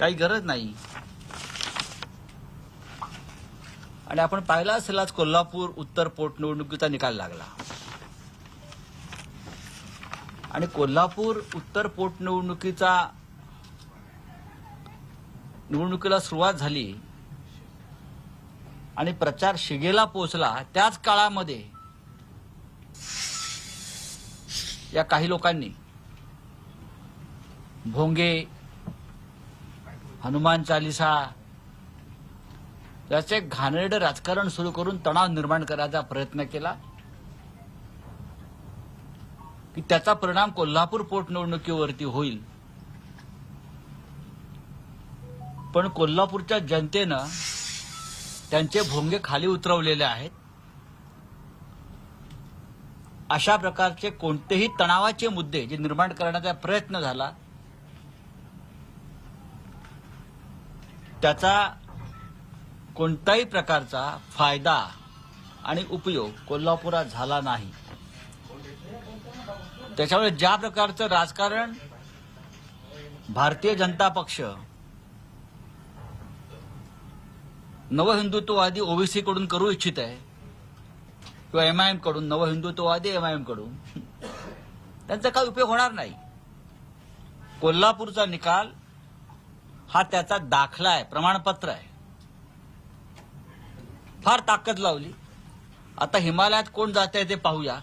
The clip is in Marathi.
काही गरज नाही. आणि आपण पाहिला असेल आज कोल्हापूर उत्तर पोटनिवडणुकीचा निकाल लागला. आणि कोल्हापूर उत्तर पोटनिवडणुकीचा निवडणुकीला सुरुवात झाली. आणि प्रचार शिगेला पोहोचला. त्याच काळामध्ये या काही लोकांनी भोंगे हनुमान चालिसा. याचे घाणेरडे राजकारण सुरू करून तणाव निर्माण करायचा प्रयत्न केला. की त्याचा परिणाम कोल्हापूर पोटनिवडणुकीवरती होईल. पण कोल्हापूरच्या जनतेनं त्यांचे भोंगे खाली उतरवलेले आहेत. अशा प्रकारचे कोणतेही तणावाचे मुद्दे जे निर्माण करण्याचा प्रयत्न झाला त्याचा कोणताही प्रकारचा फायदा आणि उपयोग कोल्हापुरात झाला नाही. त्याच्यामुळे ज्या प्रकारचं राजकारण भारतीय जनता पक्ष नवहिंदुत्ववादी ओबीसी कडून करू इच्छित आहे किंवा एमआयएमकडून नवहिंदुत्ववादी एमआयएमकडून त्यांचा काही उपयोग होणार नाही. कोल्हापूरचा निकाल हा त्याचा दाखला आहे प्रमाणपत्र आहे. फार ताकद लावली. आता हिमालयात कोण जात आहे ते पाहूया.